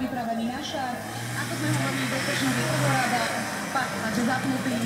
pripravení na šar. Ako sme hovorili, bezpečnosť je prvoráda, pak zapnutý